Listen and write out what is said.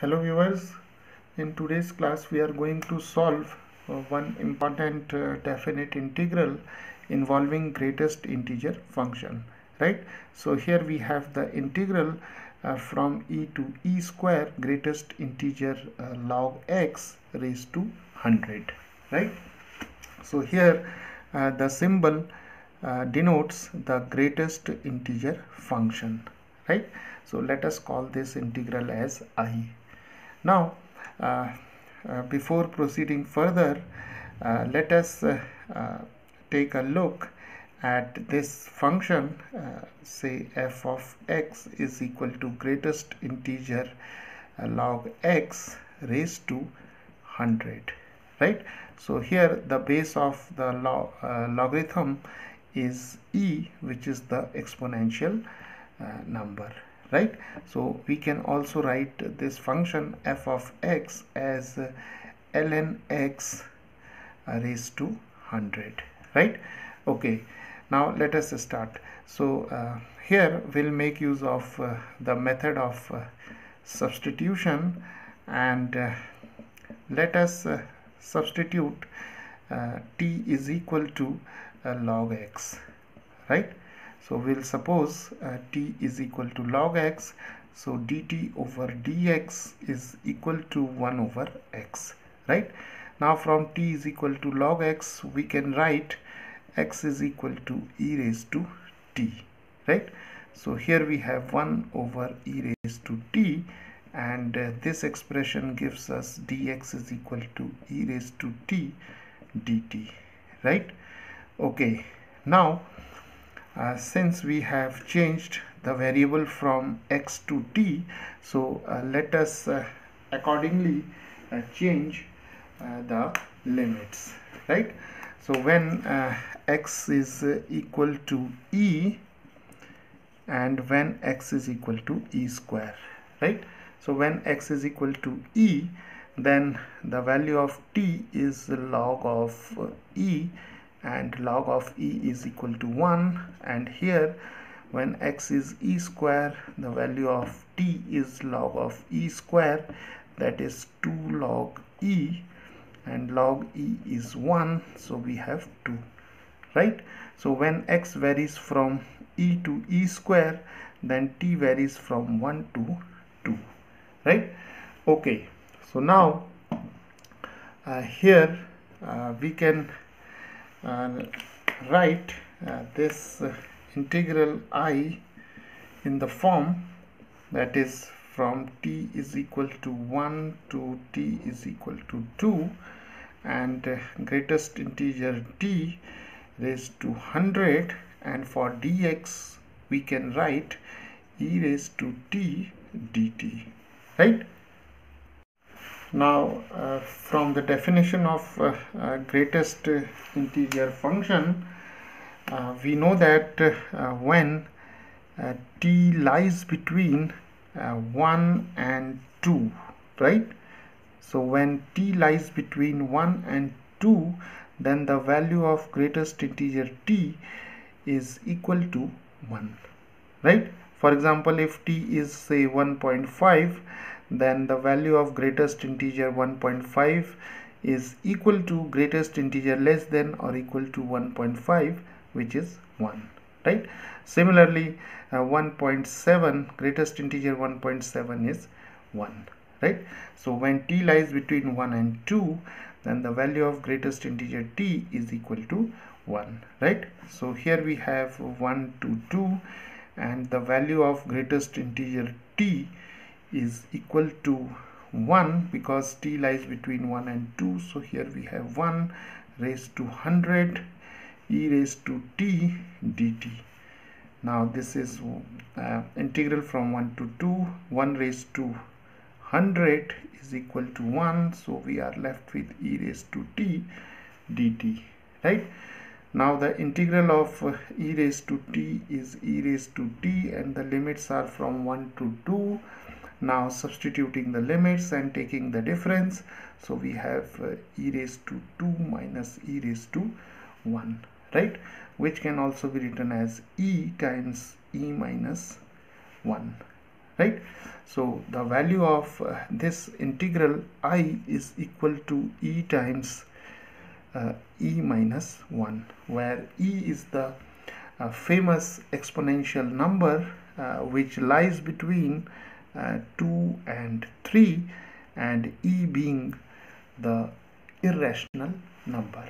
Hello viewers, in today's class we are going to solve uh, one important uh, definite integral involving greatest integer function right? So here we have the integral uh, from e to e square greatest integer uh, log x raised to 100 right? So here uh, the symbol uh, denotes the greatest integer function right? So let us call this integral as i now, uh, uh, before proceeding further, uh, let us uh, uh, take a look at this function, uh, say f of x is equal to greatest integer log x raised to 100, right? So here the base of the log, logarithm is e, which is the exponential number right? So we can also write this function f of x as ln x raised to 100 right? Okay now let us start. So uh, here we'll make use of uh, the method of uh, substitution and uh, let us uh, substitute uh, t is equal to log x right so we'll suppose uh, t is equal to log x. So dt over dx is equal to 1 over x right? Now from t is equal to log x we can write x is equal to e raised to t right? So here we have 1 over e raised to t and uh, this expression gives us dx is equal to e raised to t dt right? Okay. Now uh, since we have changed the variable from x to t so uh, let us uh, accordingly uh, change uh, the limits right? So when x is equal to e and when x is equal to e square right? So when x is equal to e then the value of t is log of e and log of e is equal to 1 and here when x is e square the value of t is log of e square. That is 2 log e and log e is 1 so we have 2 right? So when x varies from e to e square then t varies from 1 to 2 right? Okay. So now uh, here uh, we can and write uh, this integral i in the form that is from t is equal to 1 to t is equal to 2 and uh, greatest integer t raised to 100 and for dx we can write e raised to t dt right now uh, from the definition of uh, uh, greatest integer function we know that when t lies between 1 and 2 right? So when t lies between 1 and 2 then the value of greatest integer t is equal to 1 right? For example if t is say 1.5 then the value of greatest integer 1.5 is equal to greatest integer less than or equal to 1.5 which is 1 right? Similarly uh, 1.7 greatest integer 1.7 is 1 right? So when t lies between 1 and 2 then the value of greatest integer t is equal to 1 right? So here we have 1 to 2 and the value of greatest integer t is equal to 1 because t lies between 1 and 2 so here we have 1 raised to 100 e raised to t dt. Now this is uh, integral from 1 to 2 1 raised to 100 is equal to 1 so we are left with e raised to t dt right? Now the integral of uh, e raised to t is e raised to t and the limits are from 1 to 2 now substituting the limits and taking the difference. So we have uh, e raised to 2 minus e raised to 1 right? Which can also be written as e times e minus 1 right? So the value of uh, this integral i is equal to e times uh, e minus 1 where e is the uh, famous exponential number uh, which lies between Uh, 2 and 3 and e being the irrational number